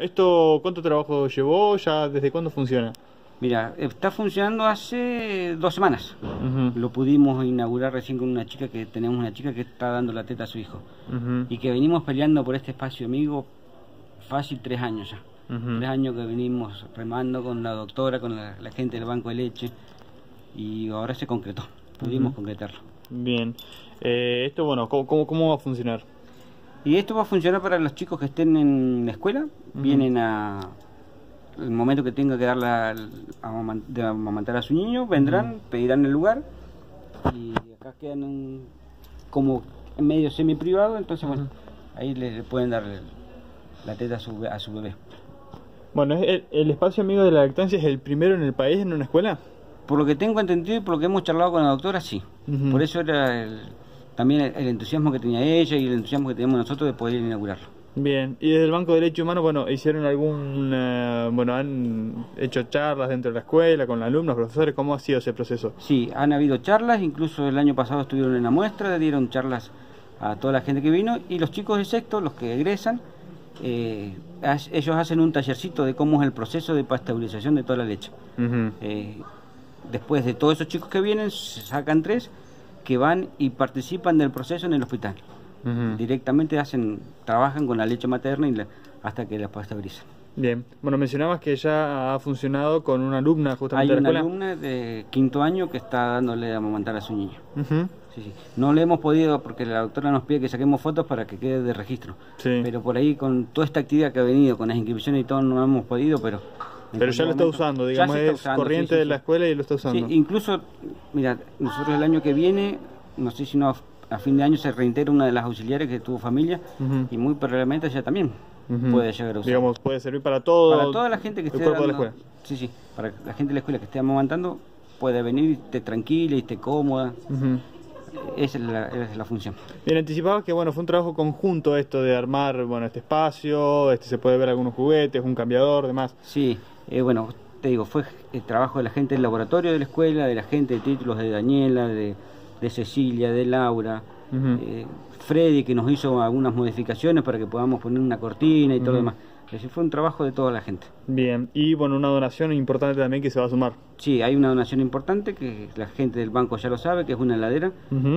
¿Esto cuánto trabajo llevó? ¿Ya desde cuándo funciona? Mira, está funcionando hace dos semanas. Lo pudimos inaugurar recién con una chica que tenemos una chica que está dando la teta a su hijo. Y que venimos peleando por este espacio amigo fácil tres años ya. Tres años que venimos remando con la doctora, con la, gente del banco de leche. Y ahora se concretó. Pudimos concretarlo. Bien. Eh, esto, bueno, ¿cómo, ¿cómo va a funcionar? Y esto va a funcionar para los chicos que estén en la escuela, vienen a el momento que tenga que dar la, a amamantar a su niño, vendrán, pedirán el lugar y acá quedan como en medio semi privado, entonces bueno, ahí le, pueden dar la teta a su, a su bebé. Bueno, ¿el, ¿el espacio amigo de la lactancia es el primero en el país en una escuela? Por lo que tengo entendido y por lo que hemos charlado con la doctora, sí. Por eso era el, también el, entusiasmo que tenía ella y el entusiasmo que teníamos nosotros de poder inaugurarlo. Bien, y desde el Banco de Derechos Humanos, bueno, hicieron algún, eh, bueno, han hecho charlas dentro de la escuela con alumnos, profesores, ¿cómo ha sido ese proceso? Sí, han habido charlas, incluso el año pasado estuvieron en la muestra, dieron charlas a toda la gente que vino y los chicos de sexto, los que egresan, eh, ellos hacen un tallercito de cómo es el proceso de pasteurización de toda la leche. Eh, después de todos esos chicos que vienen, se sacan tres que van y participan del proceso en el hospital. Directamente hacen, trabajan con la leche materna y hasta que la pasteurizan. Bien, bueno, mencionabas que ya ha funcionado con una alumna justamente Hay una alumna de quinto año que está dándole a amamantar a su niño. sí, sí. No le hemos podido, porque la doctora nos pide que saquemos fotos para que quede de registro. Pero por ahí, con toda esta actividad que ha venido, con las inscripciones y todo, no hemos podido, pero pero ya lo está usando, digamos, es corriente de la escuela y lo está usando. incluso, mira, nosotros el año que viene, no sé si no a fin de año se reintegra una de las auxiliares que tuvo familia y muy probablemente ella también puede llegar a usar. Digamos, puede servir para todo. Para toda la gente que esté dando, de la escuela. Sí, sí, para la gente de la escuela que esté amamantando puede venir y esté tranquila y esté cómoda. Esa es la, es la, función. Bien, anticipabas que bueno, fue un trabajo conjunto esto de armar bueno este espacio, este se puede ver algunos juguetes, un cambiador, demás. Sí, eh, bueno, te digo, fue el trabajo de la gente del laboratorio de la escuela, de la gente de títulos de Daniela, de, Cecilia, de Laura, eh, Freddy que nos hizo algunas modificaciones para que podamos poner una cortina y todo lo demás. Así fue un trabajo de toda la gente. Bien, y bueno, una donación importante también que se va a sumar. Sí, hay una donación importante que la gente del banco ya lo sabe, que es una heladera.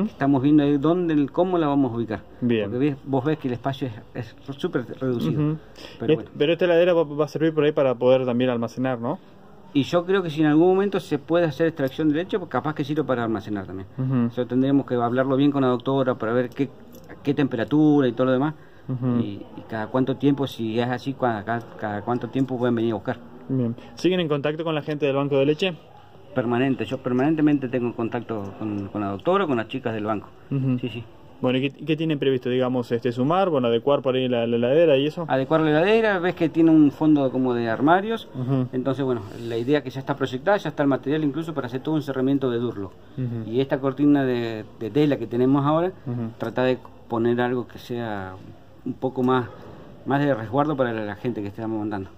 Estamos viendo ahí dónde, cómo la vamos a ubicar. Bien. Porque vos ves que el espacio es súper reducido. pero, esta heladera va a servir por ahí para poder también almacenar, ¿no? Y yo creo que si en algún momento se puede hacer extracción de leche, pues capaz que sirve para almacenar también. Eso tendríamos que hablarlo bien con la doctora para ver qué, qué temperatura y todo lo demás y, cada cuánto tiempo, si es así, cada, cada cuánto tiempo pueden venir a buscar. Bien. ¿Siguen en contacto con la gente del banco de leche? Permanente, yo permanentemente tengo contacto con, la doctora, con las chicas del banco. Sí, sí. Bueno, ¿y qué, tienen previsto? Digamos, este sumar, bueno, adecuar por ahí la, heladera y eso. Adecuar la heladera, ves que tiene un fondo como de armarios. Entonces, bueno, la idea que ya está proyectada, ya está el material incluso para hacer todo un cerramiento de durlo. Y esta cortina de, tela que tenemos ahora, trata de poner algo que sea un poco más, más de resguardo para la gente que estamos mandando.